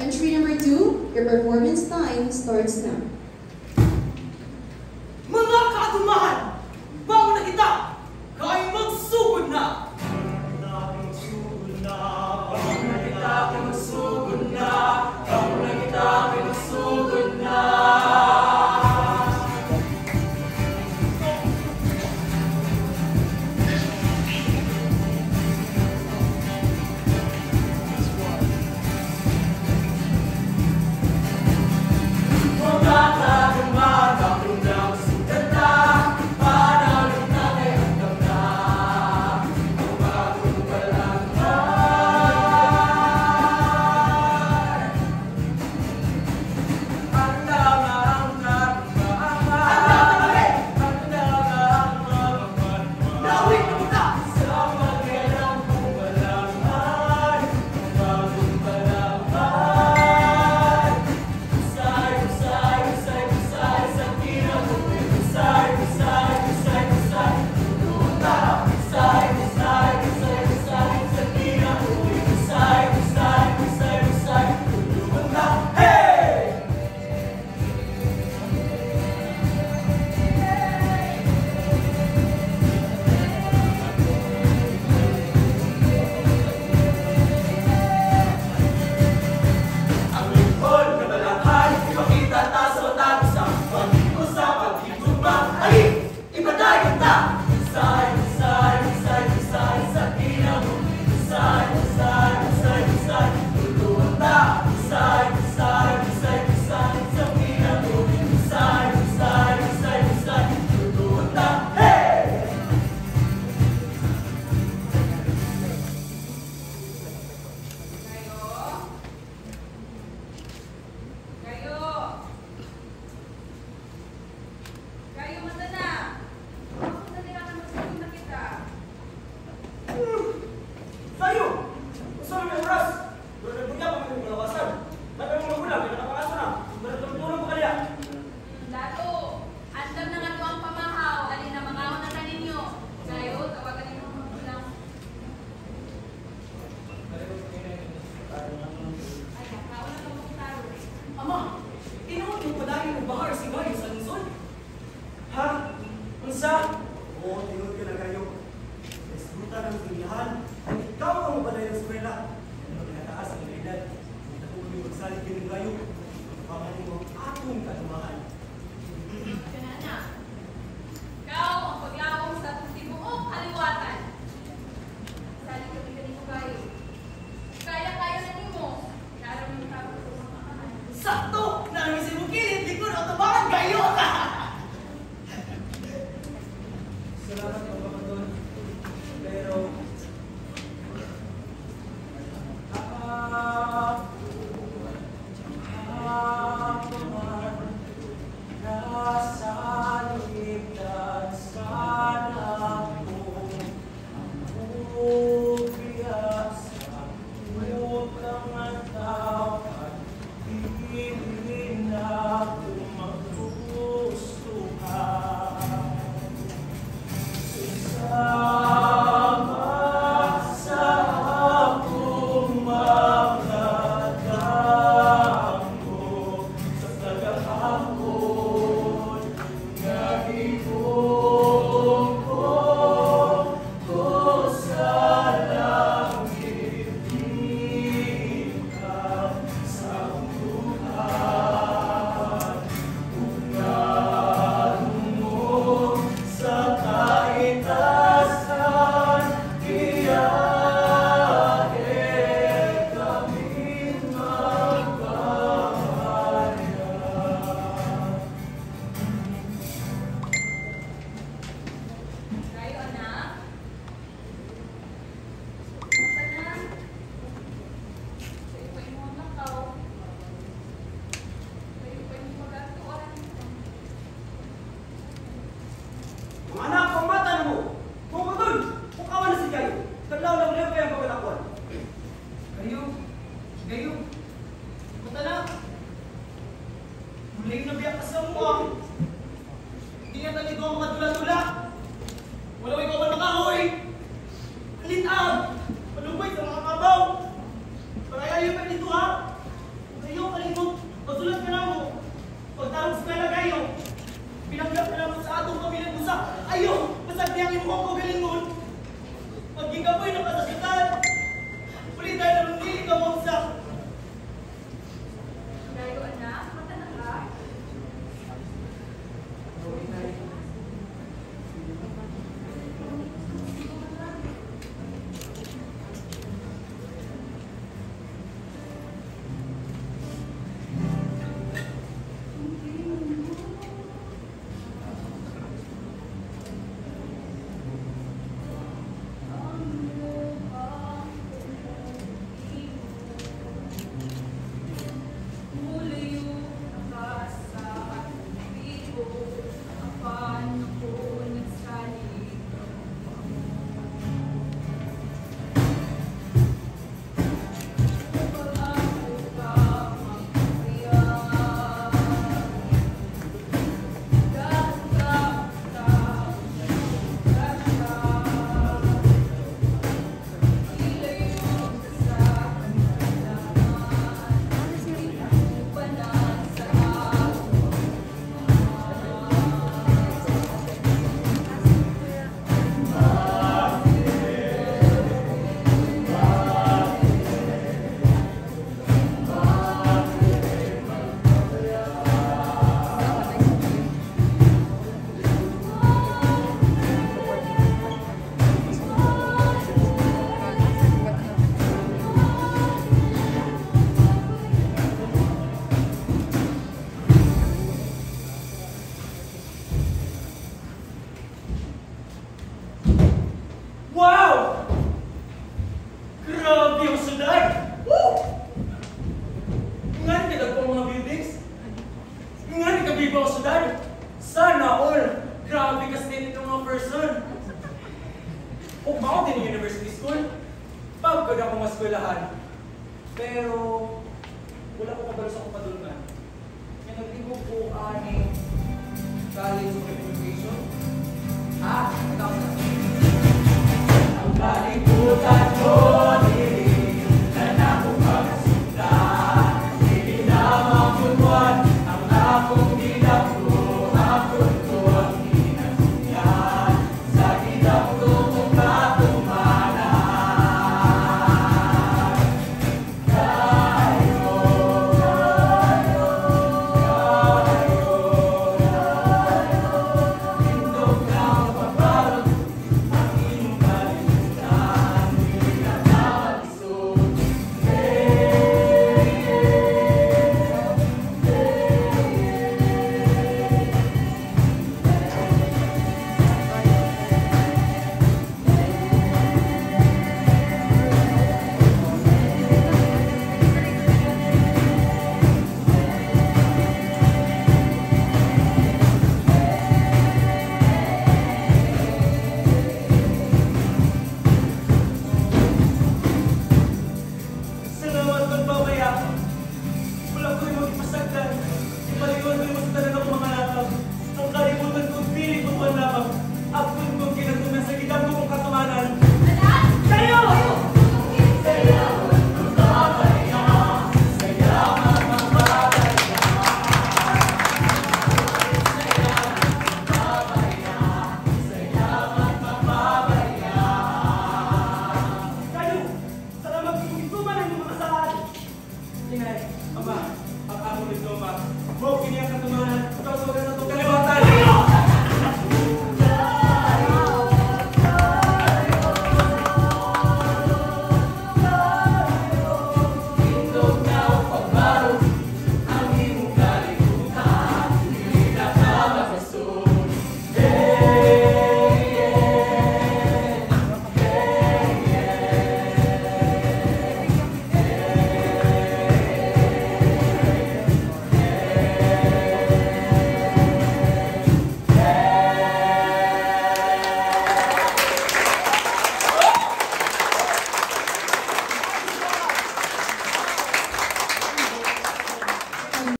Entry number two, your performance time starts now.